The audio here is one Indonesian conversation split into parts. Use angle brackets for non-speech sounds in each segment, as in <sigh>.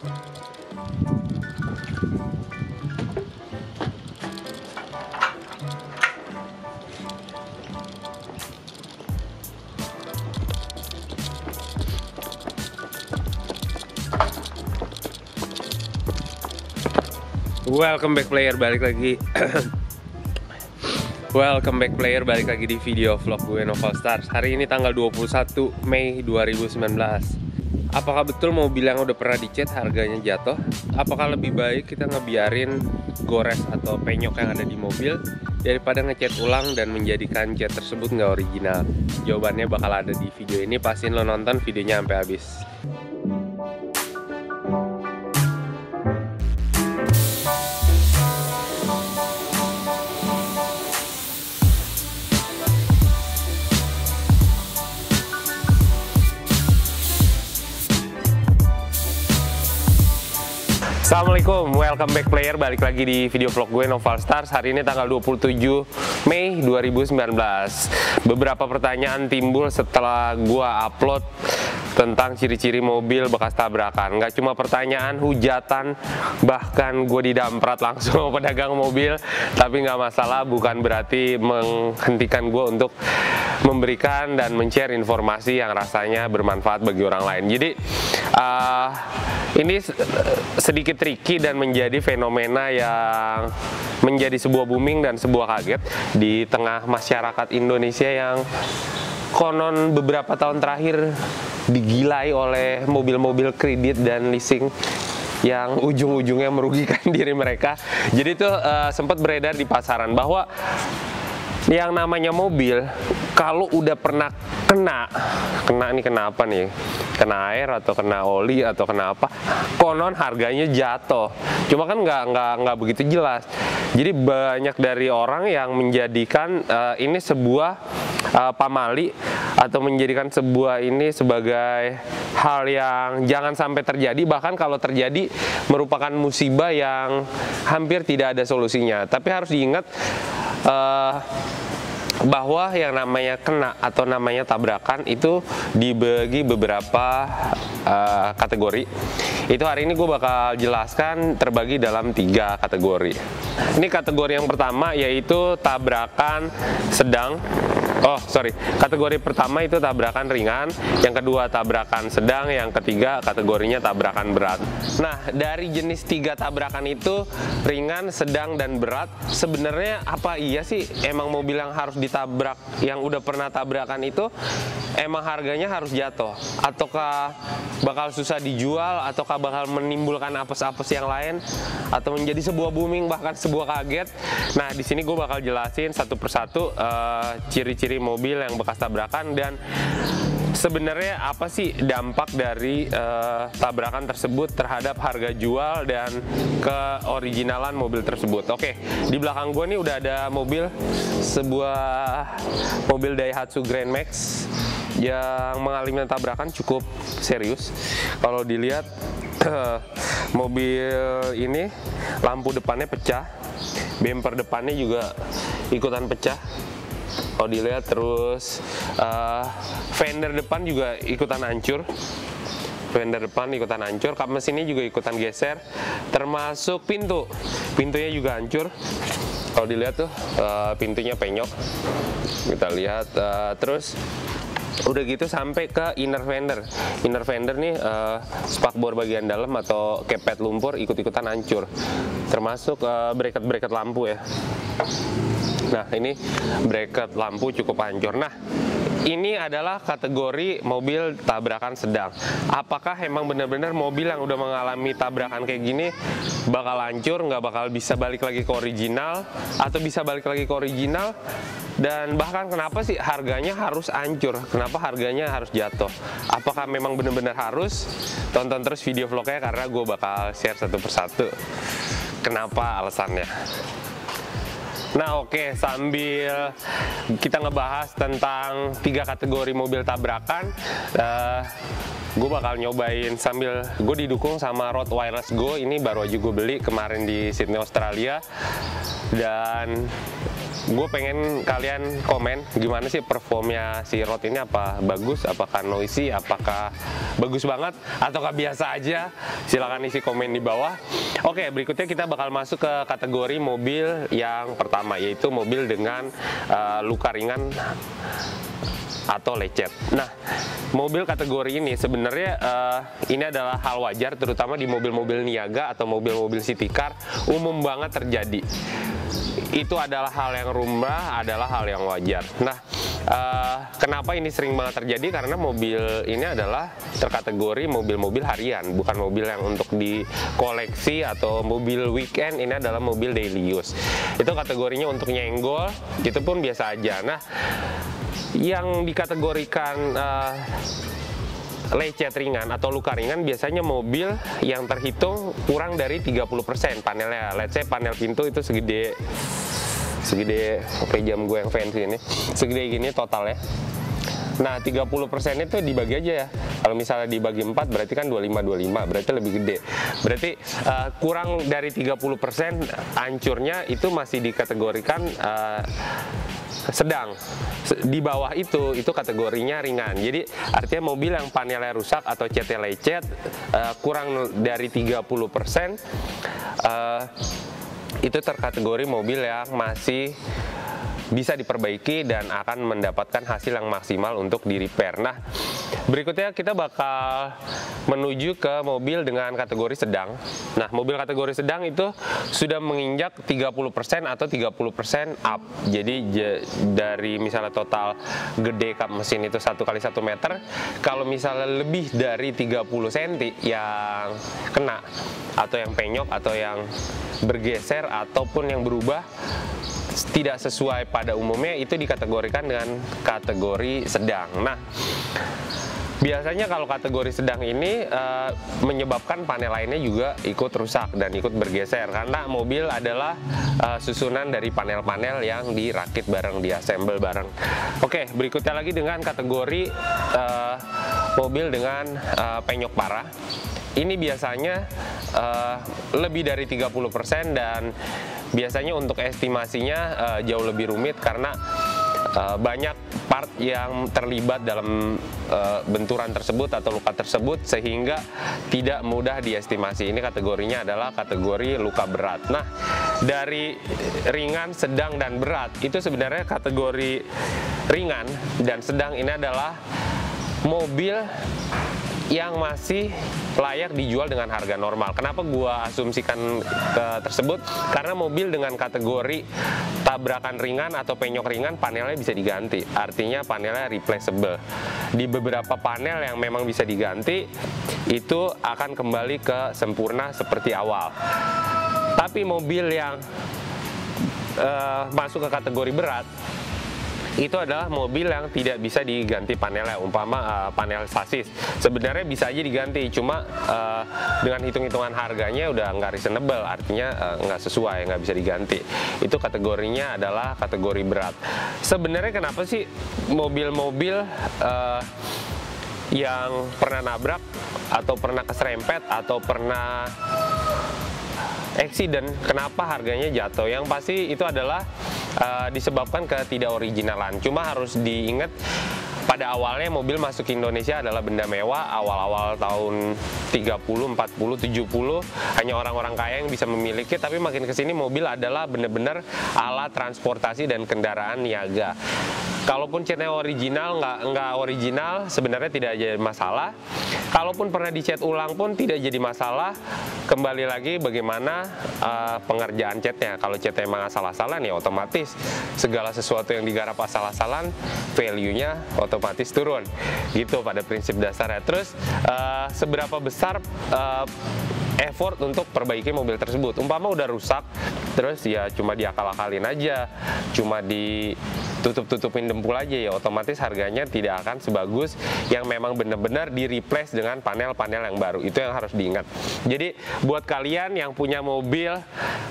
Welcome back player, balik lagi. <clears throat> Welcome back player, balik lagi di video vlog gue Novel Stars. Hari ini tanggal 21 Mei 2019 Apakah betul mobil yang udah pernah dicet harganya jatuh? Apakah lebih baik kita ngebiarin gores atau penyok yang ada di mobil Daripada ngecat ulang dan menjadikan cat tersebut nggak original? Jawabannya bakal ada di video ini, pastiin lo nonton videonya sampai habis Assalamualaikum, welcome back player. Balik lagi di video vlog gue Noval Stars. Hari ini tanggal 27 Mei 2019 Beberapa pertanyaan timbul setelah gue upload Tentang ciri-ciri mobil bekas tabrakan. Gak cuma pertanyaan, hujatan Bahkan gue didamprat langsung sama pedagang mobil. Tapi gak masalah, bukan berarti menghentikan gue untuk memberikan dan men-share informasi yang rasanya bermanfaat bagi orang lain. Jadi uh, ini sedikit tricky dan menjadi fenomena yang menjadi sebuah booming dan sebuah kaget di tengah masyarakat Indonesia yang konon beberapa tahun terakhir digilai oleh mobil-mobil kredit dan leasing yang ujung-ujungnya merugikan <laughs> diri mereka. Jadi itu uh, sempat beredar di pasaran bahwa yang namanya mobil kalau udah pernah kena kena nih kena apa nih? Kena air atau kena oli atau kena apa konon harganya jatuh. Cuma kan nggak nggak nggak begitu jelas. Jadi banyak dari orang yang menjadikan uh, ini sebuah uh, pamali atau menjadikan sebuah ini sebagai hal yang jangan sampai terjadi. Bahkan kalau terjadi merupakan musibah yang hampir tidak ada solusinya. Tapi harus diingat uh, bahwa yang namanya kena atau namanya tabrakan itu dibagi beberapa uh, kategori. Itu hari ini gue bakal jelaskan terbagi dalam tiga kategori. Ini kategori yang pertama yaitu tabrakan sedang Oh, sorry. Kategori pertama itu tabrakan ringan, yang kedua tabrakan sedang, yang ketiga kategorinya tabrakan berat. Nah, dari jenis tiga tabrakan itu ringan, sedang, dan berat, sebenarnya apa iya sih emang mobil yang harus ditabrak yang udah pernah tabrakan itu emang harganya harus jatuh ataukah bakal susah dijual ataukah bakal menimbulkan apes-apes yang lain atau menjadi sebuah booming bahkan sebuah kaget. Nah, di sini gue bakal jelasin satu persatu uh, ciri-ciri ciri mobil yang bekas tabrakan dan sebenarnya apa sih dampak dari uh, tabrakan tersebut terhadap harga jual dan keoriginalan mobil tersebut. Oke, di belakang gue nih udah ada mobil sebuah mobil Daihatsu Grand Max yang mengalami tabrakan cukup serius. Kalau dilihat <clears throat> mobil ini lampu depannya pecah, bumper depannya juga ikutan pecah. Kalau dilihat terus uh, fender depan juga ikutan hancur. Fender depan ikutan hancur kap mesinnya juga ikutan geser termasuk pintu. Pintunya juga hancur. Kalau dilihat tuh uh, pintunya penyok. Kita lihat uh, terus udah gitu sampai ke inner fender inner fender nih uh, spakbor bagian dalam atau kepet lumpur ikut-ikutan hancur termasuk uh, bracket-bracket lampu ya Nah, ini bracket lampu cukup hancur. Nah, ini adalah kategori mobil tabrakan sedang. Apakah emang benar-benar mobil yang udah mengalami tabrakan kayak gini bakal hancur, nggak bakal bisa balik lagi ke original, atau bisa balik lagi ke original? Dan bahkan kenapa sih harganya harus hancur? Kenapa harganya harus jatuh? Apakah memang benar-benar harus? Tonton terus video vlognya karena gue bakal share satu persatu. Kenapa alasannya? Nah oke okay, sambil kita ngebahas tentang tiga kategori mobil tabrakan uh, gue bakal nyobain sambil gue didukung sama Road Wireless Go ini baru aja gue beli kemarin di Sydney Australia dan gue pengen kalian komen gimana sih performnya si Rode ini? Apa bagus? Apakah noisy? Apakah bagus banget? Ataukah biasa aja? Silahkan isi komen di bawah. Oke berikutnya kita bakal masuk ke kategori mobil yang pertama yaitu mobil dengan uh, luka ringan atau lecet. Nah, mobil kategori ini sebenarnya uh, ini adalah hal wajar terutama di mobil-mobil niaga atau mobil-mobil city car umum banget terjadi itu adalah hal yang rumrah, adalah hal yang wajar. Nah, uh, kenapa ini sering banget terjadi? Karena mobil ini adalah terkategori mobil-mobil harian, bukan mobil yang untuk dikoleksi atau mobil weekend. Ini adalah mobil daily use. Itu kategorinya untuk nyenggol, itu pun biasa aja. Nah, yang dikategorikan uh, lecet ringan atau luka ringan biasanya mobil yang terhitung kurang dari 30% panelnya. Let's say panel pintu itu segede segede oke jam gue yang fancy ini. Segede gini totalnya. Nah, 30% itu dibagi aja ya. Kalau misalnya dibagi 4 berarti kan 25 25, berarti lebih gede. Berarti uh, kurang dari 30% hancurnya itu masih dikategorikan uh, sedang. Di bawah itu itu kategorinya ringan. Jadi artinya mobil yang panelnya rusak atau catnya lecet uh, kurang dari 30% uh, itu terkategori mobil yang masih bisa diperbaiki dan akan mendapatkan hasil yang maksimal untuk di repair. Nah, berikutnya kita bakal menuju ke mobil dengan kategori sedang. Nah, mobil kategori sedang itu sudah menginjak 30% atau 30% up. Jadi dari misalnya total gede kap mesin itu satu kali satu meter, kalau misalnya lebih dari 30 cm yang kena atau yang penyok atau yang bergeser ataupun yang berubah tidak sesuai pada umumnya itu dikategorikan dengan kategori sedang. Nah, Biasanya kalau kategori sedang ini uh, menyebabkan panel lainnya juga ikut rusak dan ikut bergeser karena mobil adalah uh, susunan dari panel-panel yang dirakit bareng, diassemble bareng. Oke, berikutnya lagi dengan kategori uh, mobil dengan uh, penyok parah. Ini biasanya uh, lebih dari 30% dan biasanya untuk estimasinya uh, jauh lebih rumit karena uh, banyak part yang terlibat dalam uh, benturan tersebut atau luka tersebut sehingga tidak mudah diestimasi. Ini kategorinya adalah kategori luka berat. Nah, dari ringan, sedang dan berat itu sebenarnya kategori ringan dan sedang ini adalah mobil yang masih layak dijual dengan harga normal. Kenapa gua asumsikan ke tersebut? Karena mobil dengan kategori tabrakan ringan atau penyok ringan panelnya bisa diganti. Artinya panelnya replaceable. Di beberapa panel yang memang bisa diganti itu akan kembali ke sempurna seperti awal. Tapi mobil yang uh, masuk ke kategori berat itu adalah mobil yang tidak bisa diganti panelnya umpama uh, panel sasis. Sebenarnya bisa aja diganti cuma uh, dengan hitung-hitungan harganya udah nggak reasonable. Artinya uh, nggak sesuai nggak bisa diganti. Itu kategorinya adalah kategori berat. Sebenarnya kenapa sih mobil-mobil uh, yang pernah nabrak atau pernah keserempet atau pernah accident kenapa harganya jatuh? Yang pasti itu adalah uh, disebabkan ketidak originalan cuma harus diingat pada awalnya mobil masuk ke Indonesia adalah benda mewah. Awal-awal tahun 30, 40, 70 hanya orang-orang kaya yang bisa memiliki. Tapi makin ke sini mobil adalah benar-benar alat transportasi dan kendaraan niaga kalaupun catnya original nggak nggak original sebenarnya tidak jadi masalah. Kalaupun pernah dicat ulang pun tidak jadi masalah. Kembali lagi bagaimana uh, pengerjaan catnya kalau catnya emang asal-asalan ya otomatis. Segala sesuatu yang digarap asal-asalan value-nya otomatis turun. Gitu pada prinsip dasarnya. Terus uh, seberapa besar uh, effort untuk perbaiki mobil tersebut. Umpama udah rusak terus ya cuma diakal-akalin aja. Cuma di tutup-tutupin dempul aja ya otomatis harganya tidak akan sebagus yang memang benar-benar di replace dengan panel-panel yang baru. Itu yang harus diingat. Jadi buat kalian yang punya mobil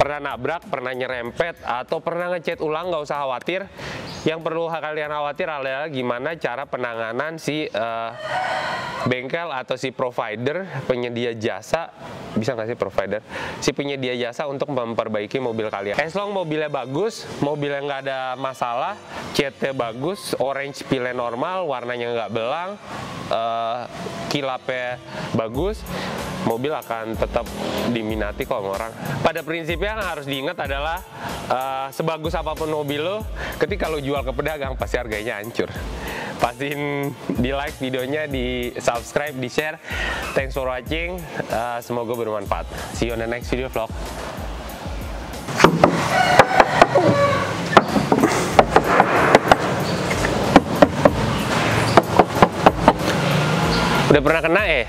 pernah nabrak pernah nyerempet atau pernah ngecat ulang nggak usah khawatir. Yang perlu kalian khawatir adalah gimana cara penanganan si uh, bengkel atau si provider penyedia jasa bisa nggak sih provider si penyedia jasa untuk memperbaiki mobil kalian as long mobilnya bagus mobilnya nggak ada masalah catnya bagus orange pilnya normal warnanya nggak belang uh, kilapnya bagus mobil akan tetap diminati kok orang. Pada prinsipnya yang harus diingat adalah uh, sebagus apa pun mobil lo, ketika lo jual ke pedagang pasti harganya hancur. Pastiin di like videonya, di subscribe, di share. Thanks for watching. Uh, semoga bermanfaat. See you on the next video vlog. Udah pernah kena ya?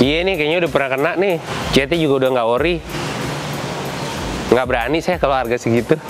Iya nih kayaknya udah pernah kena nih. Jetnya juga udah nggak ori. Nggak berani saya kalau harga segitu.